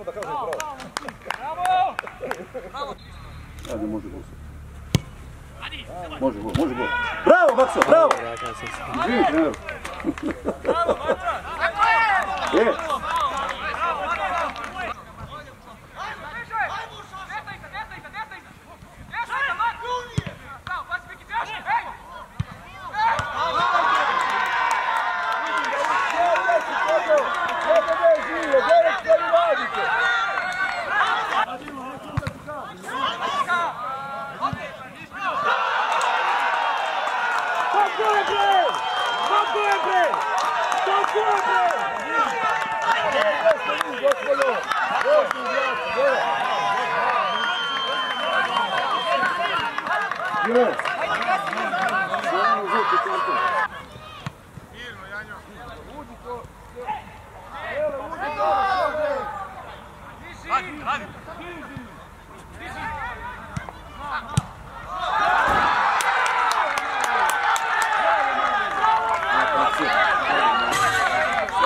samo da kažem bravo. Bravo! Bravo! Ajde, može gol. Može gol, može gol. Bravo, Makso, bravo! Bravo, Makso! Bravo, bravo. E, Yes.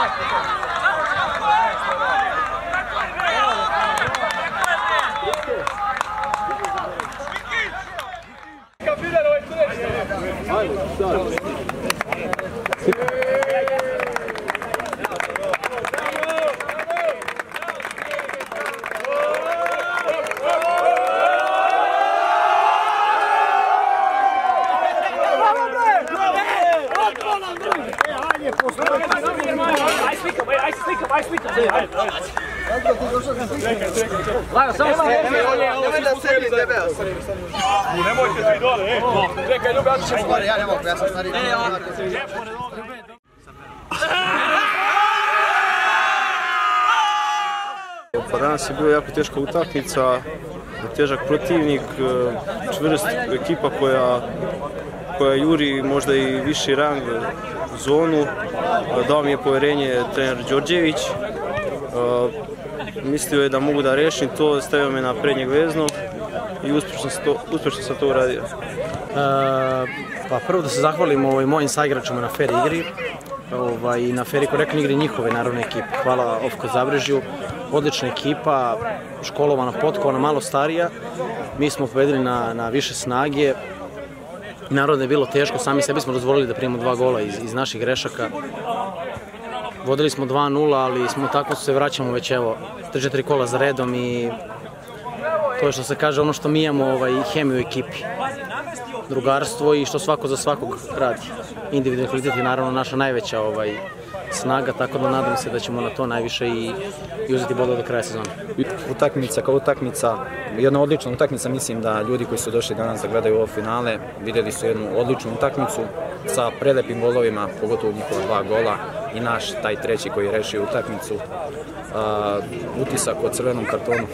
Živi, trener. Je. Aj slikam, aj slikam, aj slikam. Lajo, samo Nemoj da sebi debeo. Nemojte svi dole, e. Čekaj, ljubi, ja ću Stvari, ja ne mogu, ja sam stari. Pa danas je bila jako teška utakmica, težak protivnik, čvrst ekipa koja, koja juri možda i viši rang zonu. Dao mi je poverenje trener Đorđević. Mislio je da mogu da rešim to, stavio me na prednjeg veznog i uspešno, to, uspešno sam to uradio. Pa prvo da se zahvalim ovaj, mojim saigračima na fair igri ovaj, na fair i korektnoj igri njihove narodne ekipe. Hvala Ofko Zabrežju, odlična ekipa, školovana, potkovana, malo starija. Mi smo pobedili na, na više snage. Naravno da je bilo teško, sami sebi smo dozvolili da primamo dva gola iz, iz naših grešaka. Vodili smo 2-0, ali smo tako se vraćamo već evo 3-4 kola za redom i to je što se kaže ono što mi imamo ovaj, hemiju ekipi drugarstvo i što svako za svakog radi. Individualni kvalitet je naravno naša najveća ovaj, snaga, tako da nadam se da ćemo na to najviše i, i uzeti bodove do kraja sezone. Utakmica kao utakmica, jedna odlična utakmica, mislim da ljudi koji su došli danas da gledaju ovo finale videli su jednu odličnu utakmicu sa prelepim golovima, pogotovo njihova dva gola i naš taj treći koji je rešio utakmicu. Uh, utisak o crvenom kartonu.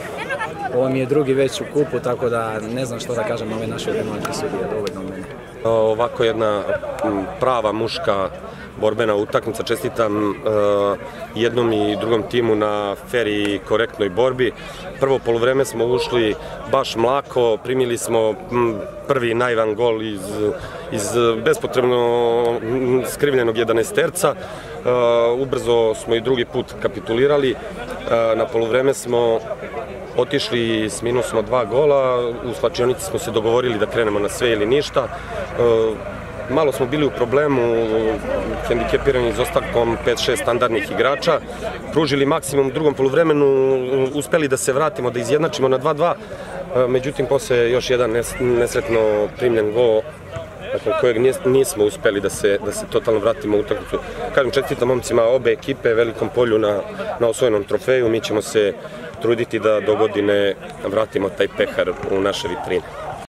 Ovo mi je drugi već u kupu, tako da ne znam što da kažem ove naše domaće sudije, dovoljno mene. Ovako jedna prava muška borbena utakmica. Čestitam uh, jednom i drugom timu na fer i korektnoj borbi. Prvo polovreme smo ušli baš mlako, primili smo prvi najvan gol iz, iz bespotrebno skrivljenog 11 terca. Uh, ubrzo smo i drugi put kapitulirali. Uh, na polovreme smo otišli s minusno dva gola, u slačionici smo se dogovorili da krenemo na sve ili ništa. Malo smo bili u problemu, hendikepirani izostankom 5-6 standardnih igrača, pružili maksimum u drugom poluvremenu, uspeli da se vratimo, da izjednačimo na 2-2, međutim posle još jedan nesretno primljen gol nakon kojeg nismo uspeli da se, da se totalno vratimo u utakmicu. Kažem, čestitam momcima obe ekipe, velikom polju na, na osvojenom trofeju, mi ćemo se truditi da do godine vratimo taj pehar u naše vitrine.